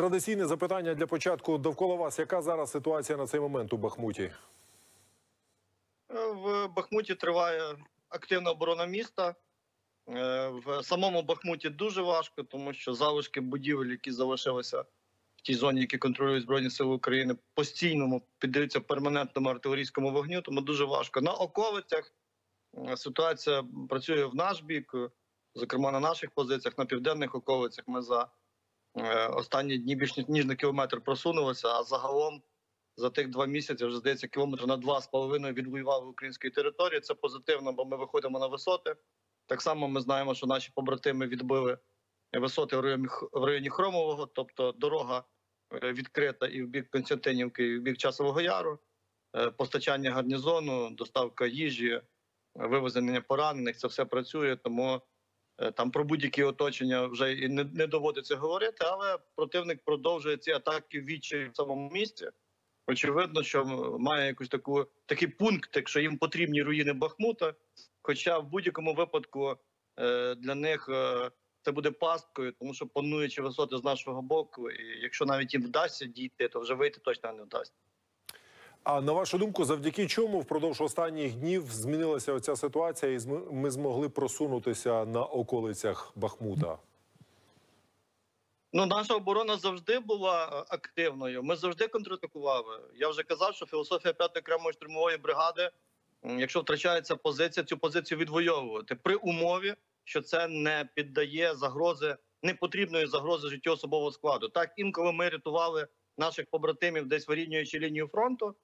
Традиційне запитання для початку довкола вас. Яка зараз ситуація на цей момент у Бахмуті? В Бахмуті триває активна оборона міста. Е, В самому Бахмуті дуже важко, тому що залишки будівель, які залишилися в тій зоні, які контролюють Збройні Сили України, постійно піддаються перманентному артилерійському вогню, тому дуже важко. На околицях ситуація працює в наш бік, зокрема на наших позиціях, на південних околицях. Ми за останні дні більш ніж на кілометр просунулися, а загалом за тих два місяці вже здається кілометр на два з половиною відвоювали української території. Це позитивно, бо ми виходимо на висоти. Так само ми знаємо, що наші побратими відбили висоти в районі, в районі Хромового, тобто дорога е, відкрита і в бік Константинівки, і в бік Часового Яру, Е, постачання гарнізону, доставка їжі, е, вивезення поранених. Це все працює, тому е, там про будь-які оточення вже і не, не доводиться говорити, але противник продовжує ці атаки в відчаї в самому місті. Очевидно, що має якусь таку такий пункт, якщо їм потрібні руїни Бахмута. Хоча в будь-якому випадку е, для них е, це буде пасткою, тому що пануючи висоти з нашого боку, і якщо навіть їм вдасться дійти, то вже вийти точно не вдасться. А на вашу думку, завдяки чому впродовж останніх днів змінилася оця ситуація, і ми змогли просунутися на околицях Бахмута? Ну, наша оборона завжди була е, активною. Ми завжди контратакували. Я вже казав, що філософія 5-ї окремої штурмової бригади, якщо втрачається позиція, цю позицію відвоювати при умові, що це не піддає загрози непотрібної загрози життю особового складу. Так інколи ми рятували наших побратимів, десь вирівнюючи лінію фронту.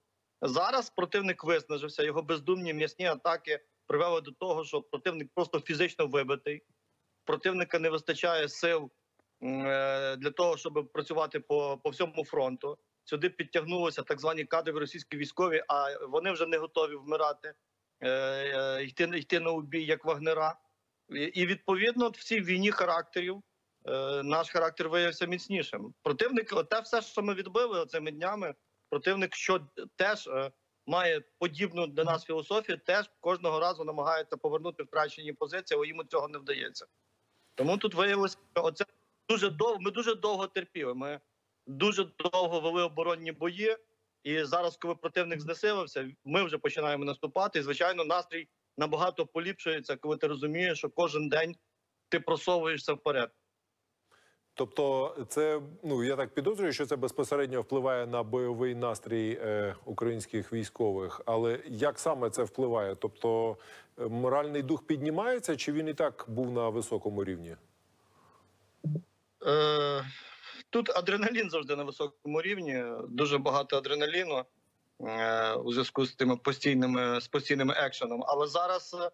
Зараз противник виснажився. Його бездумні м'ясні атаки привели до того, що противник просто фізично вибитий. Противника не вистачає сил е, для того, щоб працювати по, по всьому фронту. Сюди підтягнулися так звані кадрові російські військові, а вони вже не готові вмирати, е, е, йти, йти на убій як вагнера. І, відповідно в цій війні характерів наш характер виявився міцнішим. Противник, те все, що ми відбили цими днями, противник, що теж е, має подібну до нас філософію, теж кожного разу намагається повернути втрачені позиції, але йому цього не вдається. Тому тут виявилося, що оце дуже довго. Ми дуже довго терпіли. Ми дуже довго вели оборонні бої. І зараз, коли противник знесилився, ми вже починаємо наступати. І звичайно, настрій набагато поліпшується, коли ти розумієш, що кожен день ти просовуєшся вперед. Тобто, це ну я так підозрюю, що це безпосередньо впливає на бойовий настрій е, українських військових. Але як саме це впливає? Тобто е, моральний дух піднімається, чи він і так був на високому рівні? Е, тут адреналін завжди на високому рівні. Дуже багато адреналіну е, у зв'язку з тими постійними з постійними екшеном. Але зараз е,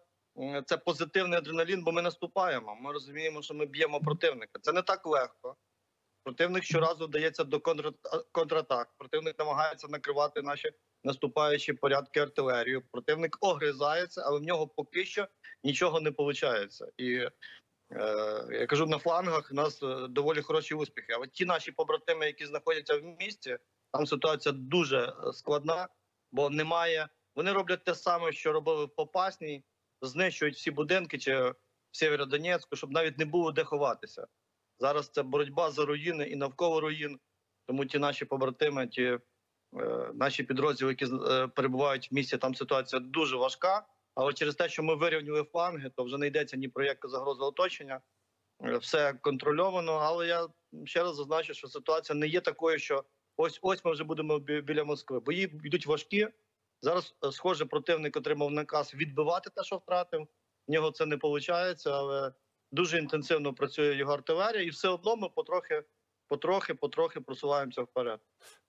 це позитивний адреналін, бо ми наступаємо. Ми розуміємо, що ми б'ємо противника. Це не так легко. Противник щоразу вдається до контр... контратак. Противник намагається накривати наші наступаючі порядки артилерію. Противник огризається, але в нього поки що нічого не виходить. І е, я кажу, на флангах у нас е, доволі хороші успіхи. А от ті наші побратими, які знаходяться в місті, там ситуація дуже е, складна, бо немає. Вони роблять те саме, що робили в Попасній, знищують всі будинки чи в Сєвєродонецьку, щоб навіть не було де ховатися. Зараз це боротьба за руїни і навколо руїн. Тому ті наші побратими, ті е, наші підрозділи, які е, перебувають в місті, там ситуація дуже важка. Але через те, що ми вирівнювали фланги, то вже не йдеться ні про яку загрозу оточення. Е, Все контрольовано. Але я ще раз зазначу, що ситуація не є такою, що ось ось ми вже будемо бі- біля Москви. Бої йдуть важкі. Зараз, е, схоже, противник отримав наказ відбивати те, що втратив. В нього це не виходить, але дуже інтенсивно працює його артилерія, і все одно ми потрохи, потрохи, потрохи просуваємося вперед.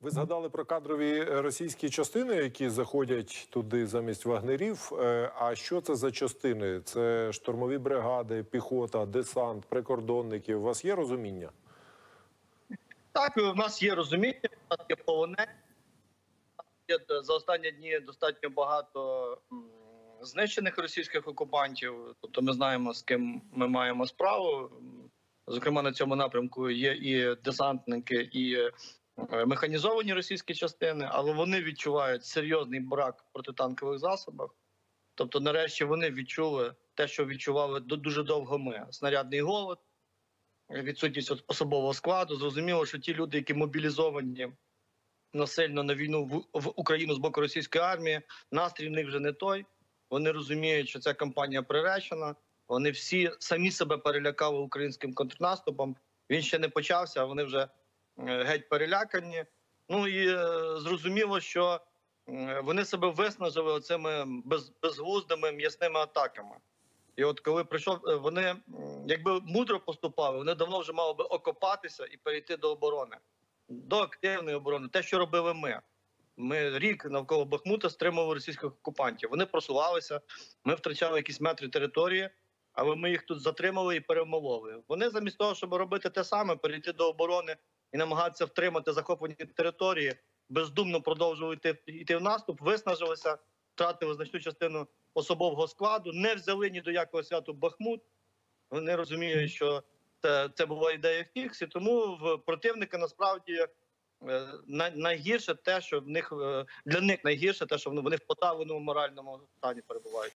Ви згадали про кадрові е, російські частини, які заходять туди замість вагнерів. Е, А що це за частини? Це штурмові бригади, піхота, десант, прикордонники. У вас є розуміння? Так, в нас є розуміння, в нас є полонені. Е, за останні дні достатньо багато знищених російських окупантів. Тобто ми знаємо, з ким ми маємо справу. Зокрема, на цьому напрямку є і десантники, і е, механізовані російські частини, але вони відчувають серйозний брак протитанкових засобах. Тобто, нарешті вони відчули те, що відчували ду- дуже довго ми: снарядний голод, відсутність особового складу. Зрозуміло, що ті люди, які мобілізовані насильно на війну в, в Україну з боку російської армії, настрій в них вже не той. Вони розуміють, що ця кампанія приречена. Вони всі самі себе перелякали українським контрнаступом. Він ще не почався, а вони вже е, геть перелякані. Ну і е, зрозуміло, що е, вони себе виснажили оцими без, безглуздими м'ясними атаками. І от коли прийшов, вони якби мудро поступали, вони давно вже мали би окопатися і перейти до оборони, до активної оборони. Те, що робили ми. Ми рік навколо Бахмута стримували російських окупантів. Вони просувалися, ми втрачали якісь метри території, але ми їх тут затримали і перемололи. Вони замість того, щоб робити те саме, перейти до оборони і намагатися втримати захоплені території, бездумно продовжували йти, йти в наступ, виснажилися, втратили значну частину особового складу, не взяли ні до якого святу Бахмут. Вони розуміють, що це, це була ідея фікс, і тому в противника насправді е, найгірше те, що в них е, для них найгірше те, що вони в подавленому моральному стані перебувають.